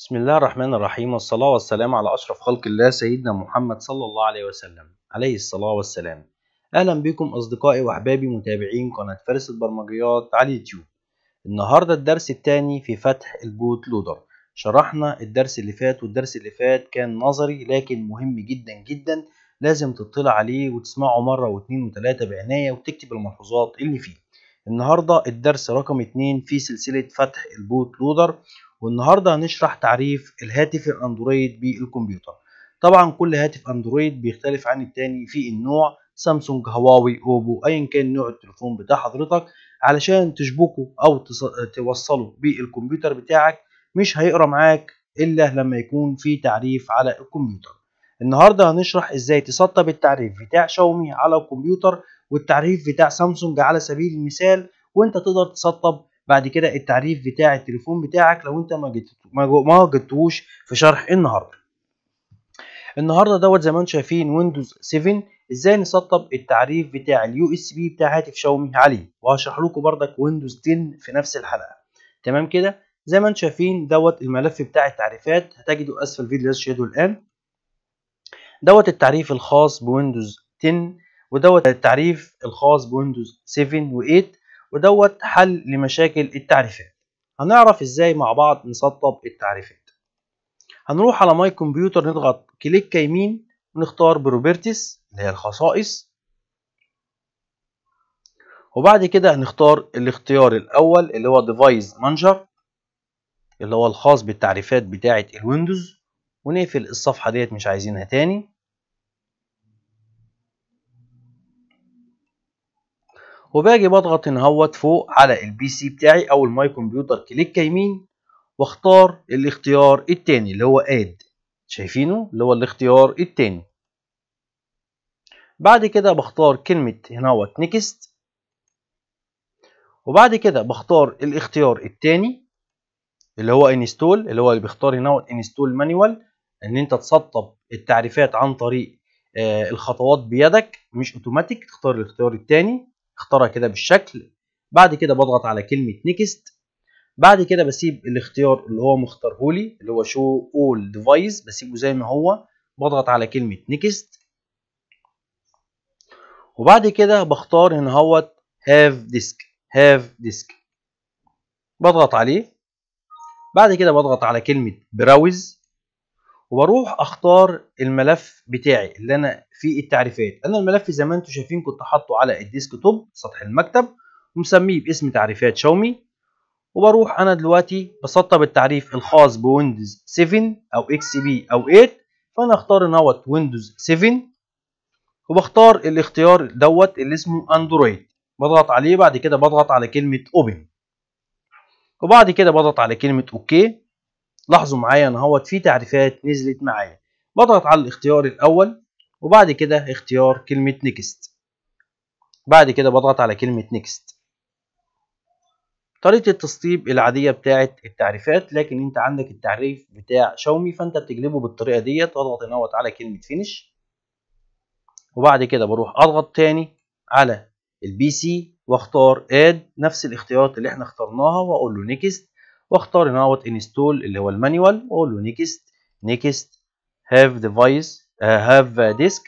بسم الله الرحمن الرحيم والصلاة والسلام على أشرف خلق الله سيدنا محمد صلى الله عليه وسلم عليه الصلاة والسلام. أهلا بكم أصدقائي وأحبابي متابعين قناة فارس البرمجيات على اليوتيوب. النهاردة الدرس الثاني في فتح ال bootloader. شرحنا الدرس اللي فات والدرس اللي فات كان نظري لكن مهم جدا جدا. لازم تطلع عليه وتسمعه مرة واثنين وثلاثة بعناية وتكتب الملحوظات اللي فيه. النهاردة الدرس رقم اتنين في سلسلة فتح ال bootloader. والنهارده هنشرح تعريف الهاتف الأندرويد بالكمبيوتر. طبعا كل هاتف أندرويد بيختلف عن التاني في النوع سامسونج هواوي أوبو ايا كان نوع التليفون بتاع حضرتك. علشان تشبكه أو توصله بالكمبيوتر بتاعك مش هيقرأ معاك إلا لما يكون في تعريف على الكمبيوتر. النهارده هنشرح إزاي تسطب التعريف بتاع شاومي على الكمبيوتر والتعريف بتاع سامسونج على سبيل المثال وأنت تقدر تسطب بعد كده التعريف بتاع التليفون بتاعك لو انت ما ما جبتوش في شرح النهارده. النهارده دوت زي ما أنتم شايفين ويندوز 7 إزاي نسطب التعريف بتاع ال USB بتاع هاتف شاومي؟ عليه وهشرح لكم بردك ويندوز 10 في نفس الحلقة. تمام كده؟ زي ما أنتم شايفين دوت الملف بتاع التعريفات. هتجده أسفل الفيديو اللي تشاهده الآن. دوت التعريف الخاص بويندوز 10 ودوت التعريف الخاص بويندوز 7 و8 ودوت حل لمشاكل التعريفات. هنعرف إزاي مع بعض نسطب التعريفات. هنروح على My Computer نضغط click يمين ونختار Properties اللي هي الخصائص وبعد كده هنختار الاختيار الأول اللي هو Device Manager اللي هو الخاص بالتعريفات بتاعة الويندوز ونقفل الصفحة ديت مش عايزينها تاني. وباجي بضغط هنا اهوت فوق على ال PC بتاعي أو ال My Computer click يمين واختار الاختيار التاني اللي هو Add شايفينه؟ اللي هو الاختيار التاني. بعد كده بختار كلمة هنا اهوت Next وبعد كده بختار الاختيار التاني اللي هو install اللي هو اللي بيختار هنا install manual إن أنت تسطب التعريفات عن طريق آه الخطوات بيدك مش اوتوماتيك تختار الاختيار التاني. اختارها كده بالشكل بعد كده بضغط على كلمة Next بعد كده بسيب الاختيار اللي هو مختاره لي اللي هو Show All Devices بسيبه زي ما هو بضغط على كلمة Next وبعد كده بختار هنا اهوت Have Disk Have Disk بضغط عليه. بعد كده بضغط على كلمة Browse وبروح أختار الملف بتاعي اللي أنا فيه التعريفات. أنا الملف زي ما أنتم شايفين كنت حاطه على ال desktop سطح المكتب ومسميه باسم تعريفات شاومي. وبروح أنا دلوقتي بسطب التعريف الخاص بويندوز 7 أو XP أو 8 فأنا أختار هو ويندوز 7 وبختار الاختيار دوت اللي اسمه أندرويد. بضغط عليه بعد كده بضغط على كلمة Open. وبعد كده بضغط على كلمة OK. لاحظوا معايا ان هوت في تعريفات نزلت معايا. بضغط على الاختيار الأول وبعد كده اختيار كلمة Next بعد كده بضغط على كلمة Next طريقة التسطيب العادية بتاعة التعريفات لكن انت عندك التعريف بتاع شاومي فانت بتجلبه بالطريقة ديت واضغط هنا على كلمة Finish وبعد كده بروح أضغط تاني على ال PC واختار Add نفس الاختيارات اللي إحنا اخترناها وأقول له Next واختار هنا install اللي هو ال manual واقول له Next Next have device Have Disk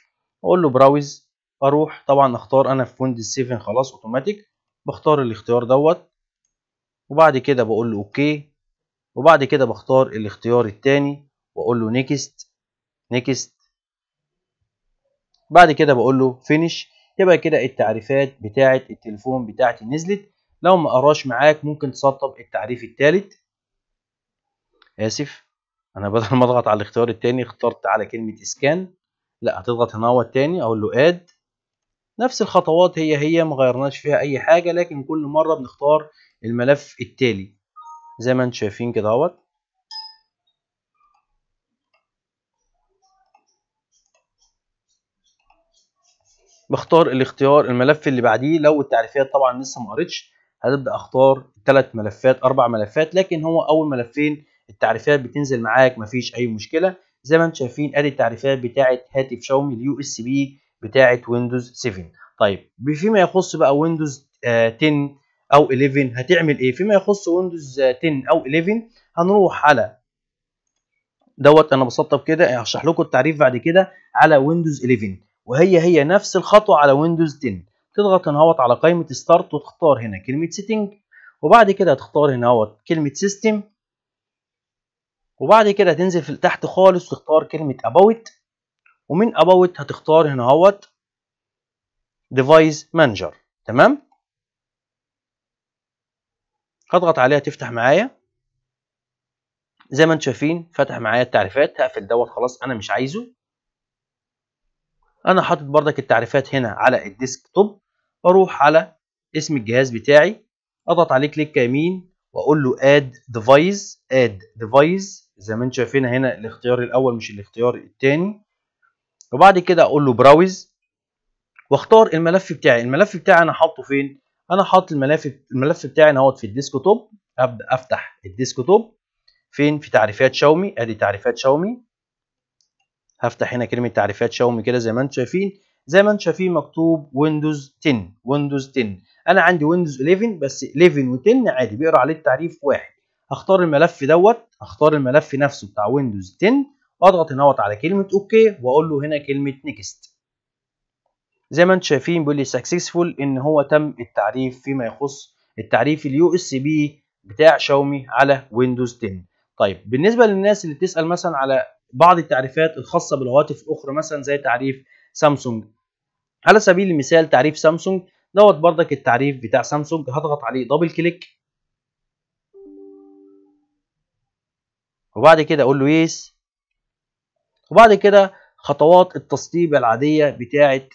أقول له Browse أروح. طبعا اختار أنا في ويندوز 7 خلاص اوتوماتيك بختار الاختيار دوت. وبعد كده بقول له OK وبعد كده بختار الاختيار التاني واقول له next next بعد كده بقول له finish يبقى كده التعريفات بتاعه التليفون بتاعتي نزلت. لو ما قراش معاك ممكن تسطب التعريف الثالث آسف. أنا بدل ما أضغط على الاختيار التاني اخترت على كلمة scan لا هتضغط هنا هو التاني أقول له add نفس الخطوات هي هي ما غيرناش فيها أي حاجة لكن كل مرة بنختار الملف التالي. زي ما أنتم شايفين كده أهوت. بختار الاختيار الملف اللي بعديه. لو التعريفات طبعا لسه ما قريتش هتبدا أختار ثلاث ملفات أربع ملفات لكن هو أول ملفين التعريفات بتنزل معاك مفيش أي مشكلة. زي ما أنتم شايفين أدي التعريفات بتاعه هاتف شاومي ال USB بتاعه ويندوز 7 طيب فيما يخص بقى ويندوز 10 أو 11 هتعمل إيه؟ فيما يخص ويندوز 10 أو 11 هنروح على دوت أنا بسطب كده هشرح لكم التعريف بعد كده على ويندوز 11 وهي هي نفس الخطوة على ويندوز 10 تضغط هنا على قائمة start وتختار هنا كلمة setting وبعد كده تختار هنا كلمة system وبعد كده تنزل في تحت خالص وتختار كلمة about ومن about هتختار هنا اهوت device manager تمام؟ هضغط عليها تفتح معايا. زي ما أنتم شايفين فتح معايا التعريفات هقفل دوت خلاص أنا مش عايزه. أنا حاطط بردك التعريفات هنا على ال desktop وأروح على اسم الجهاز بتاعي أضغط عليه click يمين وأقول له add device add device زي ما أنتم شايفين هنا الاختيار الأول مش الاختيار الثاني وبعد كده أقول له browse واختار الملف بتاعي. الملف بتاعي أنا حاطه فين؟ أنا حاطط الملف الملف بتاعي أهوت في ال desktop. أبدأ أفتح ال desktop. فين؟ في تعريفات شاومي. أدي تعريفات شاومي. هفتح هنا كلمة تعريفات شاومي كده زي ما أنتم شايفين. زي ما أنتم شايفين مكتوب ويندوز 10 ويندوز 10 أنا عندي ويندوز 11 بس 11 و10 عادي بيقرا عليه التعريف واحد. هختار الملف دوت هختار الملف نفسه بتاع ويندوز 10 واضغط هنا على كلمة OK وأقول له هنا كلمة next زي ما أنتم شايفين بيقول لي successful إن هو تم التعريف فيما يخص التعريف ال USB بتاع شاومي على ويندوز 10 طيب بالنسبة للناس اللي بتسأل مثلا على بعض التعريفات الخاصة بالهواتف الأخرى مثلا زي تعريف سامسونج. على سبيل المثال تعريف سامسونج. دوت بردك التعريف بتاع سامسونج. هضغط عليه double click وبعد كده أقول له yes وبعد كده خطوات التسطيب العادية بتاعه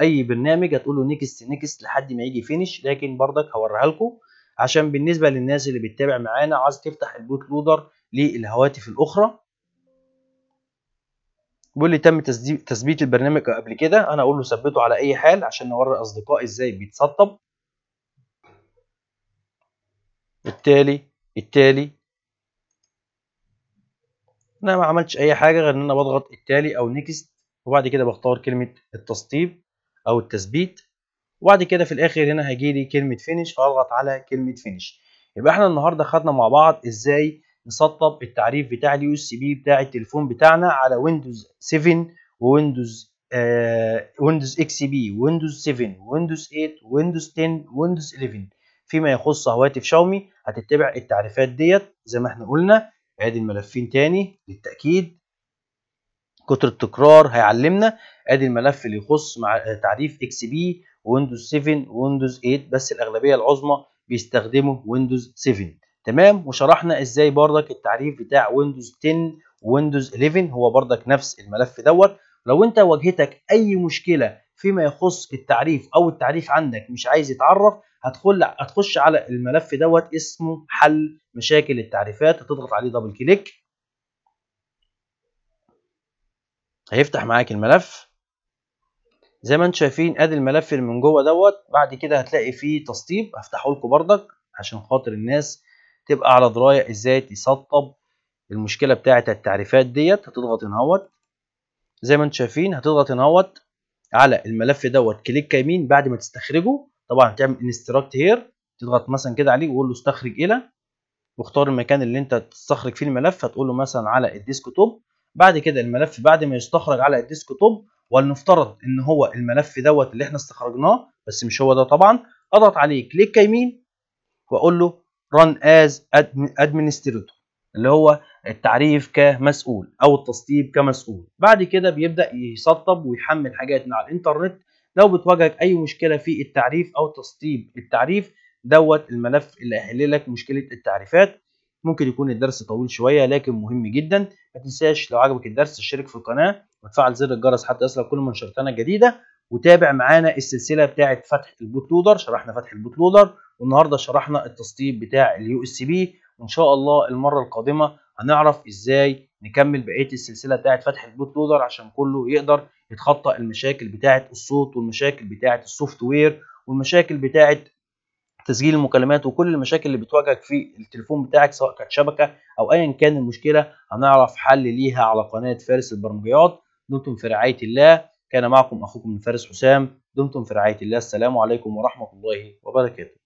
أي برنامج. هتقول له next next لحد ما يجي finish لكن بردك هوريها لكم. عشان بالنسبة للناس اللي بتتابع معانا عايز تفتح ال bootloader للهواتف الأخرى. بيقول لي تم تثبيت البرنامج قبل كده. أنا أقول له ثبته على أي حال عشان نوري أصدقائي إزاي بيتسطب. التالي التالي أنا ما عملتش أي حاجة غير إن أنا بضغط التالي أو next وبعد كده بختار كلمة التسطيب أو التثبيت. وبعد كده في الآخر هنا هيجي لي كلمة finish فأضغط على كلمة finish يبقى إحنا النهارده خدنا مع بعض إزاي نسطب التعريف بتاع ال USB بتاع التليفون بتاعنا على ويندوز 7 وويندوز آه ويندوز XP ويندوز 7 ويندوز 8 ويندوز 10 ويندوز 11 فيما يخص هواتف شاومي هتتبع التعريفات ديت زي ما إحنا قلنا. ادي الملفين تاني للتأكيد. كتر التكرار هيعلمنا. ادي الملف اللي يخص مع تعريف XP ويندوز 7 ويندوز 8 بس الأغلبية العظمى بيستخدموا ويندوز 7 تمام؟ وشرحنا إزاي بردك التعريف بتاع ويندوز 10 ويندوز 11 هو بردك نفس الملف دوت. لو أنت واجهتك أي مشكلة فيما يخص التعريف أو التعريف عندك مش عايز يتعرف هتدخل هتخش على الملف دوت اسمه حل مشاكل التعريفات هتضغط عليه double click هيفتح معاك الملف. زي ما أنتم شايفين أدي الملف اللي من جوه دوت بعد كده هتلاقي فيه تسطيب هفتحه لكم بردك عشان خاطر الناس تبقى على دراية إزاي تسطب المشكلة بتاعه التعريفات ديت. هتضغط هنا اهوت زي ما أنتم شايفين هتضغط هنا اهوت على الملف دوت. click يمين بعد ما تستخرجه طبعا هتعمل extract here تضغط مثلا كده عليه وقول له استخرج إلى. واختار المكان اللي انت تستخرج فيه الملف. هتقول له مثلا على ال desktop. بعد كده الملف بعد ما يستخرج على ال desktop ولنفترض إن هو الملف دوت اللي إحنا استخرجناه بس مش هو ده طبعا اضغط عليه click يمين وأقول له run as administrator اللي هو التعريف كمسؤول أو التسطيب كمسؤول. بعد كده بيبدأ يسطب ويحمل حاجات من على الإنترنت. لو بتواجهك أي مشكلة في التعريف أو تسطيب التعريف دوت الملف اللي هيحل لك مشكلة التعريفات. ممكن يكون الدرس طويل شوية لكن مهم جدا. ما تنساش لو عجبك الدرس تشترك في القناة وتفعل زر الجرس حتى يصلك كل منشوراتنا الجديدة. وتابع معانا السلسلة بتاعة فتح ال bootloader شرحنا فتح ال bootloader والنهاردة شرحنا التسطيب بتاع ال USB وإن شاء الله المرة القادمة هنعرف إزاي نكمل بقية السلسلة بتاعة فتح ال bootloader عشان كله يقدر يتخطى المشاكل بتاعة الصوت والمشاكل بتاعة ال software والمشاكل بتاعة تسجيل المكالمات وكل المشاكل اللي بتواجهك في التليفون بتاعك سواء كانت شبكة أو ايا كان المشكلة هنعرف حل ليها على قناة فارس البرمجيات. دمتم في رعاية الله. كان معكم أخوكم فارس حسام دمتم في رعاية الله. السلام عليكم ورحمة الله وبركاته.